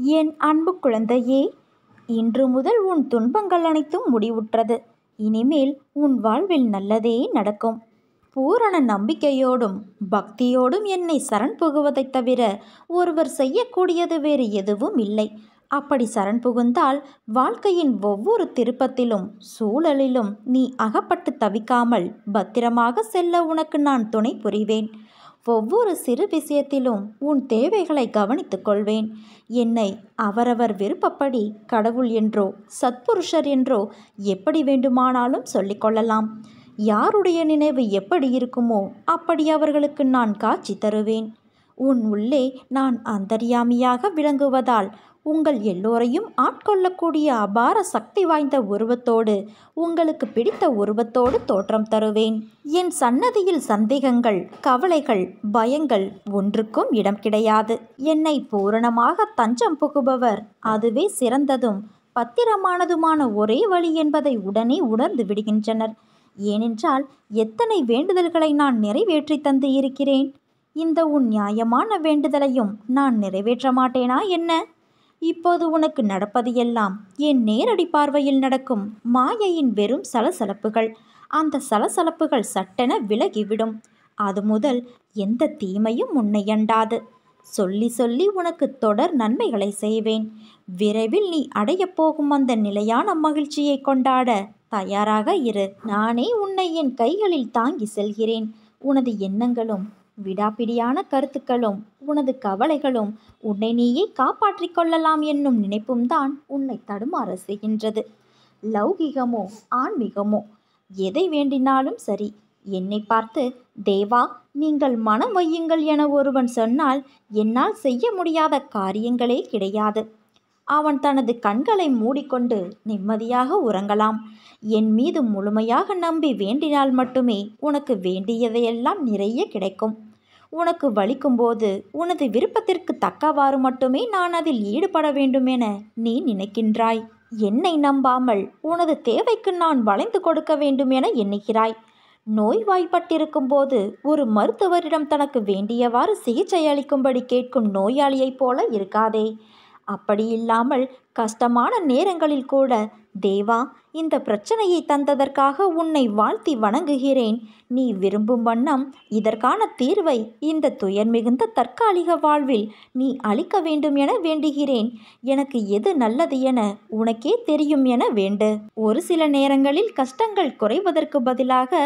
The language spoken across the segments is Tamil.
என் அன்பு குழந்தையே இன்று முதல் உன் துன்பங்கள் அனைத்தும் முடிவுற்றது. இனிமேல் உன் வாழ்வில் நல்லதே நடக்கும். பூரண நம்பிக்கையோடும் பக்தியோடும் என்னை சரண் புகுவதைத் தவிர ஒருவர் செய்யக்கூடியது வேறு எதுவும் இல்லை. அப்படி சரண் புகுந்தால் வாழ்க்கையின் ஒவ்வொரு திருப்பத்திலும் சூழலிலும் நீ அகப்பட்டு தவிக்காமல் பத்திரமாக செல்ல உனக்கு நான் துணை புரிவேன். ஒவ்வொரு சிறு விஷயத்திலும் உன் தேவைகளை கவனித்துக் கொள்வேன். என்னை அவரவர் விருப்பப்படி கடவுள் என்றோ சத்புருஷர் என்றோ எப்படி வேண்டுமானாலும் சொல்லிக்கொள்ளலாம் யாருடைய நினைவு எப்படி இருக்குமோ அப்படி அவர்களுக்கு நான் காட்சி தருவேன். உன் உள்ளே நான் அந்தர்யாமியாக விளங்குவதால் உங்கள் எல்லோரையும் ஆட்கொள்ளக்கூடிய அபார சக்தி வாய்ந்த உருவத்தோடு உங்களுக்கு பிடித்த உருவத்தோடு தோற்றம் தருவேன். என் சன்னதியில் சந்தேகங்கள் கவலைகள் பயங்கள் ஒன்றுக்கும் இடம் கிடையாது. என்னை பூரணமாக தஞ்சம் புகுபவர் அதுவே சிறந்ததும் பத்திரமானதுமான ஒரே வழி என்பதை உடனே உணர்ந்து விடுகின்றனர். ஏனென்றால் எத்தனை வேண்டுதல்களை நான் நிறைவேற்றி தந்து இருக்கிறேன்? இந்த உன் நியாயமான வேண்டுதலையும் நான் நிறைவேற்ற மாட்டேனா என்ன? இப்போது உனக்கு நடப்பது எல்லாம் என் நேரடி பார்வையில் நடக்கும். மாயையின் வெறும் சலசலப்புகள். அந்த சலசலப்புகள் சட்டென விலகிவிடும். அது முதல் எந்த தீமையும் உன்னை அண்டாது சொல்லி சொல்லி உனக்கு தொடர் நன்மைகளை செய்வேன். விரைவில் நீ அடையப் போகும் அந்த நிலையான மகிழ்ச்சியை கொண்டாட தயாராக இரு. நானே உன்னை என் கைகளில் தாங்கி செல்கிறேன். உனது எண்ணங்களும் விடாப்பிடியான கருத்துக்களும் உனது கவலைகளும் உன்னை நீயே காப்பாற்றிக் கொள்ளலாம் என்னும் நினைப்பும் தான் உன்னை தடுமாற செய்கின்றது. லௌகிகமோ ஆன்மீகமோ எதை வேண்டினாலும் சரி என்னை பார்த்து தேவா நீங்கள் மனம் வையுங்கள் என ஒருவன் சொன்னால் என்னால் செய்ய முடியாத காரியங்களே கிடையாது. அவன் தனது கண்களை மூடிக்கொண்டு நிம்மதியாக உறங்கலாம். என் மீது முழுமையாக நம்பி வேண்டினால் மட்டுமே உனக்கு வேண்டியதையெல்லாம் நிறைய கிடைக்கும். உனக்கு வலிக்கும்போது உனது விருப்பத்திற்கு தக்கவாறு மட்டுமே நான் அதில் ஈடுபட வேண்டுமென நீ நினைக்கின்றாய். என்னை நம்பாமல் உனது தேவைக்கு நான் வளைந்து கொடுக்க வேண்டும் என எண்ணுகிறாய். நோய்வாய்ப்பட்டிருக்கும் போது ஒரு மருத்துவரிடம் தனக்கு வேண்டியவாறு சிகிச்சை அளிக்கும்படி கேட்கும் நோயாளியைப் போல இருக்காதே. அப்படி இல்லாமல் கஷ்டமான நேரங்களில் கூட தேவா இந்த பிரச்சனையை தந்ததற்காக உன்னை வாழ்த்தி வணங்குகிறேன். நீ விரும்பும் வண்ணம் இதற்கான தீர்வை இந்த துயர் மிகுந்த தற்காலிக வாழ்வில் நீ அளிக்க வேண்டும் என வேண்டுகிறேன். எனக்கு எது நல்லது என உனக்கே தெரியும் என வேண்டு. ஒரு சில நேரங்களில் கஷ்டங்கள் குறைவதற்கு பதிலாக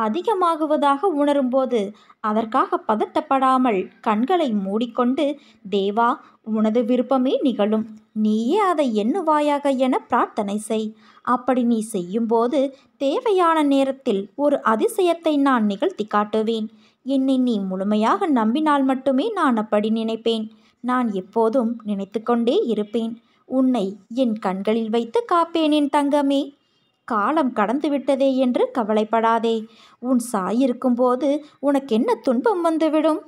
அதிகமாகுவதாக உணரும்போது அதற்காக பதட்டப்படாமல் கண்களை மூடிக்கொண்டு தேவா உனது விருப்பமே நிகழும். நீயே அதை எண்ணுவாயாக என பிரார்த்தனை செய். அப்படி நீ செய்யும்போது தேவையான நேரத்தில் ஒரு அதிசயத்தை நான் நிகழ்த்தி காட்டுவேன். என்னை நீ முழுமையாக நம்பினால் மட்டுமே நான் அப்படி நினைப்பேன். நான் எப்போதும் நினைத்து கொண்டே இருப்பேன். உன்னை என் கண்களில் வைத்து காப்பேனேன் தங்கமே. காலம் கடந்து விட்டதே என்று கவலைப்படாதே. உன் சாயிருக்கும்போது உனக்கென்ன துன்பம் வந்துவிடும்?